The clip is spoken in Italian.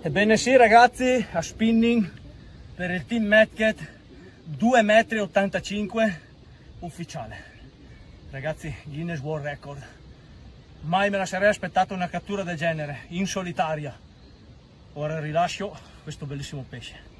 Ebbene sì ragazzi, a spinning per il team Metcat 2,85 m ufficiale. Ragazzi, Guinness World Record. Mai me la sarei aspettata una cattura del genere, in solitaria. Ora rilascio questo bellissimo pesce.